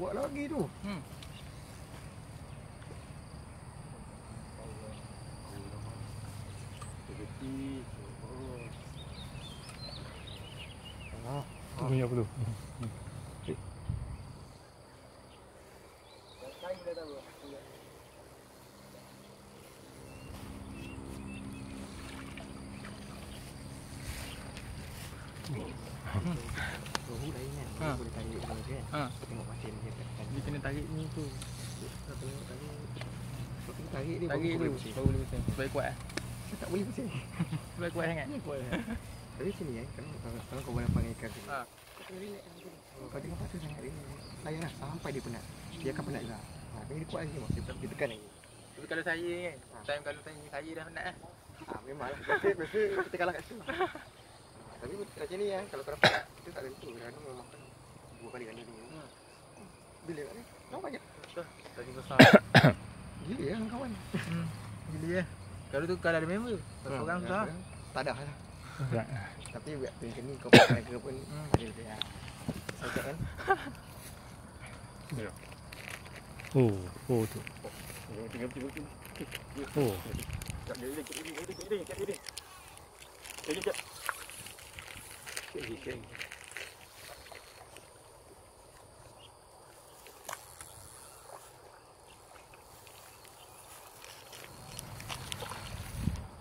Buat lagi tu. Hmm. Ah, Bunyi apa tu? Lain kan. Ha. Ha. Boleh tarik dulu kan. Ha. Tengok masin dia tekan. Dia kena tarik ni tu. Kita tengok tarik. Tarik dia Tarik baru tu. boleh. Baru boleh pusing. Supaya kuat eh. Tak boleh pusing. Supaya kuat sangat. Tapi sini kan, kalau, kalau, kalau kau boleh panggil ikan sini. Ha. Kau kena relax dalam sini. Kau tengok patut sangat dia. Layan lah, sampai dia penat. Dia akan penat juga. Ha, tapi dia kuat lagi. Mak. Dia, dia tekan lagi. Tapi kalau saya kan. Time kalau saya saya dah penat eh. Ha, memang lah. Biasa, biasa kita kalah kat situ. Tapi macam ni kan, kalau kau dapat, kita tak tentu. Kadang-kadang memang makan dua kali ganda dulu. Hmm. Bila kat ni? Kau banyak. Tadi besar. Gila ya kawan. Hmm. Gila ya. Kalau tu kalau ada member. Kalau Ha, seorang ya, susah. sekarang Tak ada lah. Ya. Tapi buat pengen ni kau pakai ke pun Hmm. ada dia. Ya. Sakit kan? Oh, oh tu. Tinggal tinggal tinggal. Oh. Jap dia dia dia dia dia dia dia. Jap jap. Okey okey.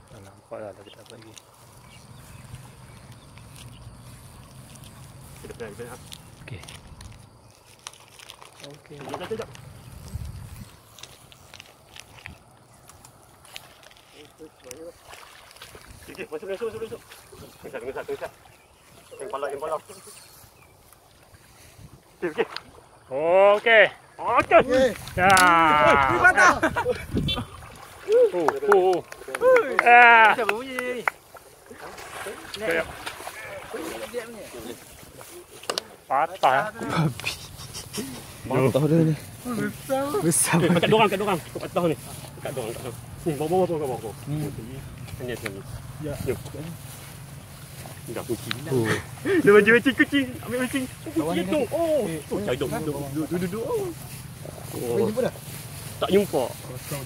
Tak nampak lah kita lagi. Kita pergi kita. Okey. Okey. Jap jap jap. Okey, masuk masuk masuk masuk. Tengah satu satu. Yang pala yang pala. Okey okey. Okey. Okey. Ya. Patah. Oh, oh. oh. Ah. Siapa bunyi ni? Kayak Dia punya. patah. Patah dia ni. Besar. Besar. Dekat dorang, dekat dorang. Patah ni. Dekat dorang, dekat dorang. Ni, bawa, bawa, bawa, bawa. bawa. Hmm. Sini, sini. Ya. Jom. Dah kucing. Oh. Dia macam macam kucing. Ambil kucing. Ni Kucing tu. Oh. Eh, Oh, kan? Duduk, duduk, duduk, duduk. Oh. Boleh Oh. jumpa dah. Tak jumpa.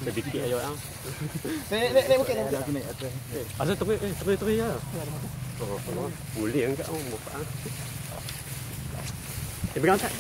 Sedikit aja orang. Naik naik naik bukit. Aku naik atas. Asal tepi, eh, tepi, tepi ya. Oh, oh. Boleh enggak? Oh, bapak. Eh, pegang tak?